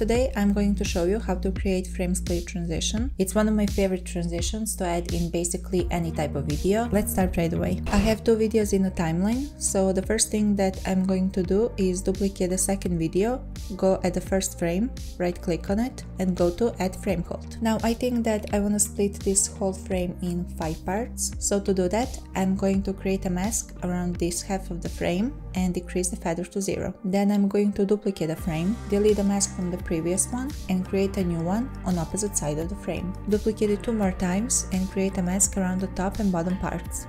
Today I'm going to show you how to create frame split transition. It's one of my favorite transitions to add in basically any type of video. Let's start right away. I have two videos in a timeline, so the first thing that I'm going to do is duplicate the second video, go at the first frame, right click on it and go to add frame hold. Now I think that I want to split this whole frame in five parts, so to do that I'm going to create a mask around this half of the frame and decrease the feather to zero. Then I'm going to duplicate the frame, delete the mask from the previous one and create a new one on opposite side of the frame. Duplicate it two more times and create a mask around the top and bottom parts.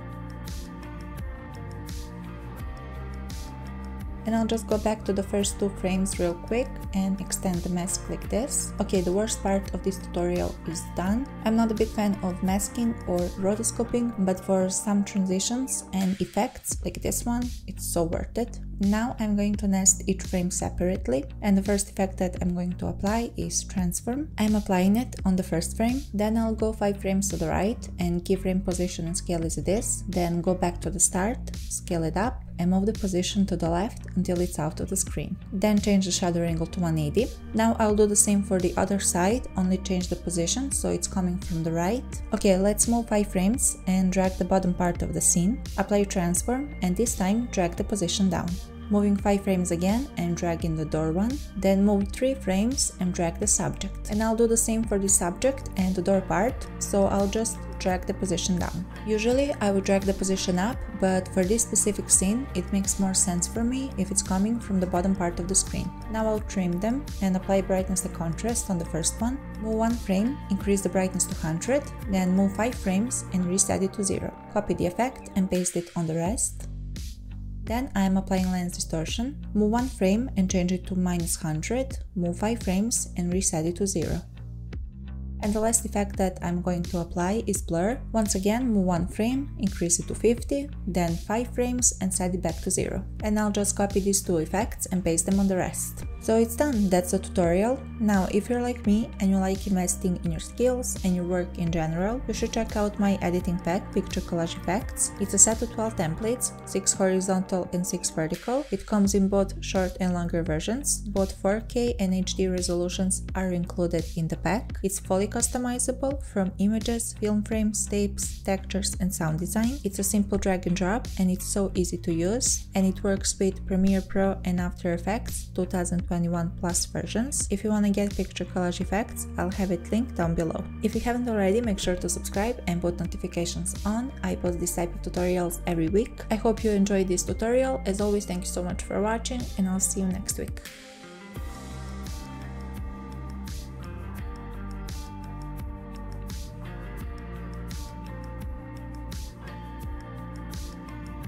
And I'll just go back to the first two frames real quick and extend the mask like this. Okay, the worst part of this tutorial is done. I'm not a big fan of masking or rotoscoping, but for some transitions and effects like this one, it's so worth it. Now I'm going to nest each frame separately and the first effect that I'm going to apply is transform. I'm applying it on the first frame, then I'll go 5 frames to the right and keyframe position and scale as it is, then go back to the start, scale it up and move the position to the left until it's out of the screen. Then change the shutter angle to 180. Now I'll do the same for the other side, only change the position so it's coming from the right. Okay, let's move 5 frames and drag the bottom part of the scene, apply transform and this time drag the position down moving 5 frames again and dragging the door one, then move 3 frames and drag the subject. And I'll do the same for the subject and the door part, so I'll just drag the position down. Usually I would drag the position up, but for this specific scene it makes more sense for me if it's coming from the bottom part of the screen. Now I'll trim them and apply brightness and contrast on the first one, move one frame, increase the brightness to 100, then move 5 frames and reset it to 0. Copy the effect and paste it on the rest. Then I am applying lens distortion, move one frame and change it to minus 100, move 5 frames and reset it to 0. And the last effect that I'm going to apply is blur. Once again, move one frame, increase it to 50, then 5 frames and set it back to 0. And I'll just copy these two effects and paste them on the rest. So it's done, that's the tutorial. Now, if you're like me and you like investing in your skills and your work in general, you should check out my editing pack, Picture Collage Effects. It's a set of 12 templates, 6 horizontal and 6 vertical. It comes in both short and longer versions. Both 4K and HD resolutions are included in the pack. It's fully customizable from images, film frames, tapes, textures and sound design. It's a simple drag and drop and it's so easy to use and it works with Premiere Pro and After Effects 2020 2021 Plus versions. If you want to get picture collage effects, I'll have it linked down below. If you haven't already, make sure to subscribe and put notifications on. I post this type of tutorials every week. I hope you enjoyed this tutorial. As always, thank you so much for watching and I'll see you next week.